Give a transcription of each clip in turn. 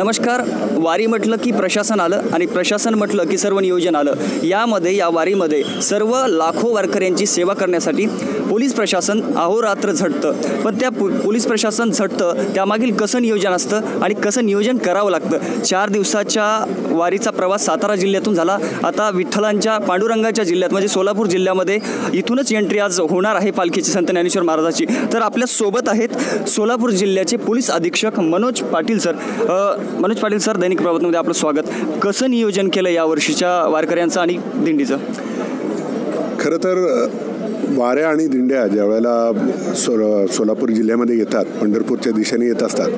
नमस्कार. वारी म्हटलं की प्रशासन आलं आणि प्रशासन म्हटलं की सर्व नियोजन आलं. यामध्ये या वारीमध्ये सर्व लाखो वारकऱ्यांची सेवा करण्यासाठी पोलीस प्रशासन अहोरात्र झटतं. पण त्या पो पोलीस प्रशासन झटतं त्यामागील कसं नियोजन असतं आणि कसं नियोजन करावं लागतं? चार दिवसाच्या वारीचा प्रवास सातारा जिल्ह्यातून झाला. आता विठ्ठलांच्या पांडुरंगाच्या जिल्ह्यात म्हणजे सोलापूर जिल्ह्यामध्ये इथूनच एंट्री आज होणार आहे पालखीची संत ज्ञानेश्वर महाराजाची. तर आपल्यासोबत आहेत सोलापूर जिल्ह्याचे पोलीस अधीक्षक मनोज पाटील सर. मनोज पाटील सर दैनिक प्रभातमध्ये आपलं स्वागत. कसं नियोजन केलं या वर्षीच्या वारकऱ्यांचं आणि दिंडीचं? खरं तर वाऱ्या आणि दिंड्या ज्या वेळेला सो सोलापूर जिल्ह्यामध्ये येतात पंढरपूरच्या दिशेने येत असतात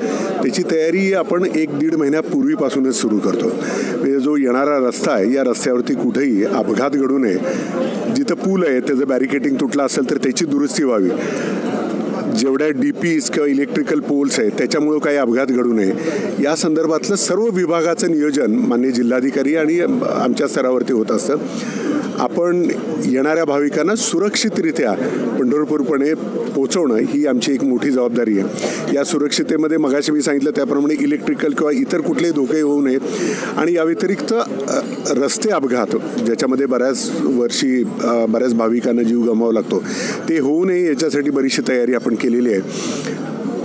त्याची तयारी आपण एक दीड महिन्यापूर्वीपासूनच सुरू करतो. म्हणजे जो येणारा रस्ता आहे या रस्त्यावरती कुठेही अपघात घडू नये. जिथं पूल आहे त्याचं बॅरिकेटिंग तुटलं असेल तर त्याची दुरुस्ती व्हावी. जेवढ्या डी पीज किंवा इलेक्ट्रिकल पोल्स आहेत त्याच्यामुळं काही अपघात घडू नये. या संदर्भातलं सर्व विभागाचं नियोजन मान्य जिल्हाधिकारी आणि आमच्या स्तरावरती होत असतं. आपण येणाऱ्या भाविकांना सुरक्षितरित्या पंढरपूरपणे पोचवणं ही आमची एक मोठी जबाबदारी आहे. या सुरक्षितेमध्ये मगाशी मी सांगितलं त्याप्रमाणे इलेक्ट्रिकल किंवा इतर कुठलेही धोके होऊ नयेत. आणि या व्यतिरिक्त रस्ते अपघात ज्याच्यामध्ये बऱ्याच वर्षी बऱ्याच भाविकांना जीव गमावा लागतो ते होऊ नये याच्यासाठी बरीचशी तयारी आपण केलेली आहे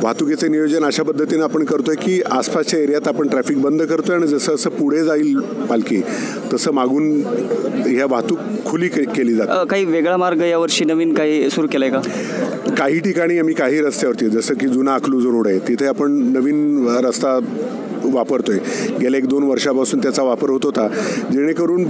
वाहतुकीचं नियोजन अशा पद्धतीनं आपण करतोय की आसपासच्या एरियात आपण ट्रॅफिक बंद करतोय आणि जसं जसं पुढे जाईल पालखी तसं मागून ह्या वाहतूक खुली के- केली जाते. काही वेगळा मार्ग यावर्षी नवीन काही सुरू केलं आहे का? काही ठिकाणी आम्ही काही रस्त्यावरती जसं की जुना अकलूज रोड आहे तिथे आपण नवीन रस्ता वापरतोय. गेल्या एक दोन वर्षापासून त्याचा वापर होत होता. जेणेकरून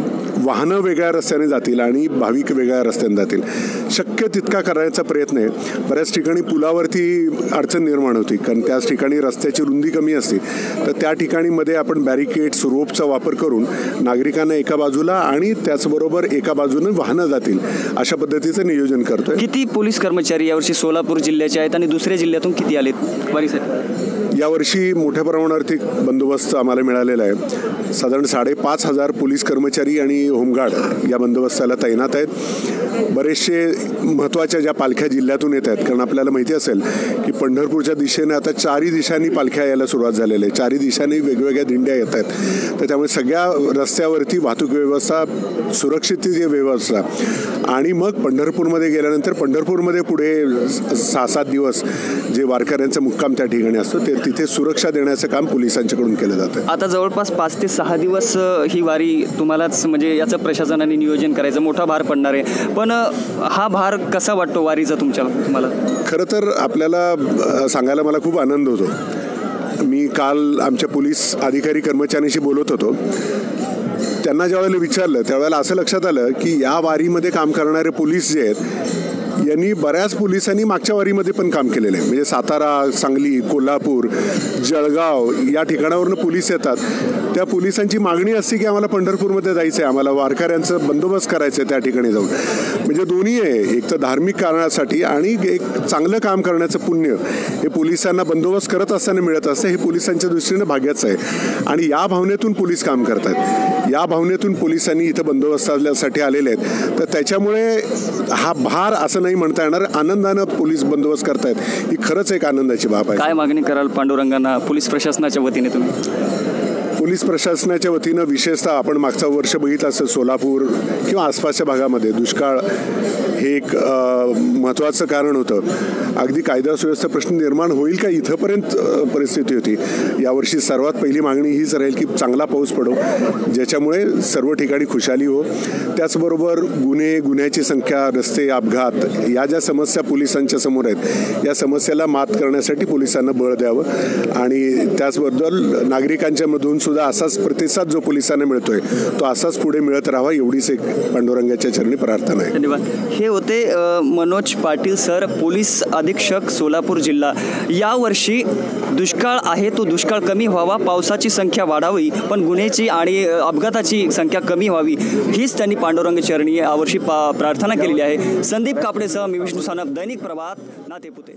वाहनं वेगळ्या रस्त्याने जातील आणि भाविक वेगळ्या रस्त्याने जातील. शक्य तितका करण्याचा प्रयत्न आहे. बऱ्याच ठिकाणी पुलावरती अडचण निर्माण होती. कारण त्याच ठिकाणी रस्त्याची रुंदी कमी असते. तर त्या ठिकाणी मध्ये आपण बॅरिकेड्स रोपचा वापर करून नागरिकांना एका बाजूला आणि त्याचबरोबर एका बाजूने वाहनं जातील अशा पद्धतीचं नियोजन करतोय. किती पोलीस कर्मचारी यावर्षी सोलापूर जिल्ह्याचे आहेत आणि दुसऱ्या जिल्ह्यातून किती आलेत? यावर्षी मोठ्या प्रमाणावरती बंदोबस्त आम्हाला मिळालेला आहे. साधारण साडेपाच हजार पोलीस कर्मचारी आणि होमगार्ड या बंदोबस्ताला तैनात आहेत. बरेचसे महत्त्वाच्या ज्या पालख्या जिल्ह्यातून येत आहेत कारण आपल्याला माहिती असेल की पंढरपूरच्या दिशेने आता चारही दिशांनी पालख्या यायला सुरुवात झालेली आहे. चारही दिशांनी वेगवेगळ्या दिंड्या येत आहेत. तर त्यामुळे सगळ्या रस्त्यावरती वाहतूक व्यवस्था सुरक्षितची व्यवस्था. आणि मग पंढरपूरमध्ये गेल्यानंतर पंढरपूरमध्ये पुढे सहा सात दिवस जे वारकऱ्यांचा मुक्काम त्या ठिकाणी असतो ते तिथे सुरक्षा देण्याचं काम पोलिसांच्याकडून केलं जातं. आता जवळपास पाच ते सहा दिवस ही वारी तुम्हालाच म्हणजे याचं प्रशासनाने नियोजन करायचं. मोठा भार पडणार आहे. पण हा भार कसा वाटतो वारीचा तुमच्या तुम्हाला? खरं तर आपल्याला सांगायला मला खूप आनंद होतो. मी काल आमच्या पोलीस अधिकारी कर्मचाऱ्यांशी बोलत होतो. त्यांना ज्यावेळेला विचारलं त्यावेळेला असं लक्षात आलं की या वारीमध्ये काम करणारे पोलीस जे आहेत यांनी बऱ्याच पोलिसांनी मागच्या वारीमध्ये पण काम केलेलं आहे. म्हणजे सातारा सांगली कोल्हापूर जळगाव या ठिकाणावरून पोलीस येतात. त्या पोलिसांची मागणी असते की आम्हाला पंढरपूरमध्ये जायचं आहे आम्हाला वारकऱ्यांचं बंदोबस्त करायचं आहे त्या ठिकाणी जाऊन. म्हणजे दोन्ही आहे एक तर धार्मिक कारणासाठी आणि एक चांगलं काम करण्याचं पुण्य. हे पोलिसांना बंदोबस्त करत असताना मिळत असतं हे पोलिसांच्या दृष्टीनं भाग्याचं आहे. आणि या भावनेतून पोलीस काम करतात या भावनेतून पोलिसांनी इथं बंदोबस्तासाठी आलेले आहेत. तर त्याच्यामुळे हा भार असं नाही म्हणता येणार. आनंदानं पोलीस बंदोबस्त करतायत. ही खरंच एक आनंदाची बाब आहे. काय मागणी कराल पांडुरंगांना पोलीस प्रशासनाच्या वतीने तुम्ही? पोलीस प्रशासनाच्या वतीनं विशेषतः आपण मागचा वर्ष बघितलं असं सोलापूर किंवा आसपासच्या भागामध्ये दुष्काळ हे एक महत्त्वाचं कारण होतं. अगदी कायदा सुव्यवस्था प्रश्न निर्माण होईल का इथंपर्यंत परिस्थिती होती? यावर्षी सर्वात पहिली मागणी हीच राहील की चांगला पाऊस पडो ज्याच्यामुळे सर्व ठिकाणी खुशाली हो. त्याचबरोबर गुन्हे गुन्ह्याची संख्या रस्ते अपघात या ज्या समस्या पोलिसांच्या समोर आहेत या समस्येला मात करण्यासाठी पोलिसांना बळ द्यावं. आणि त्याचबरोबर नागरिकांच्या मधून सुद्धा असाच प्रतिसाद जो पोलिसांना मिळतोय तो असाच पुढे मिळत राहावा एवढीच एक पांडुरंगाच्या चरणी प्रार्थना आहे. धन्यवाद. हे होते मनोज पाटील सर पोलीस अधीक्षक सोलापूर जिल्हा. यावर्षी दुष्काळ आहे तो दुष्काळ कमी व्हावा पावसाची संख्या वाढावी पण गुन्ह्याची आणि अपघाताची संख्या कमी व्हावी हीच त्यांनी पांडुरंग चरणी यावर्षी पा प्रार्थना केलेली आहे. संदीप कापडेसह मी विष्णू सानप दैनिक प्रभात नातेपुते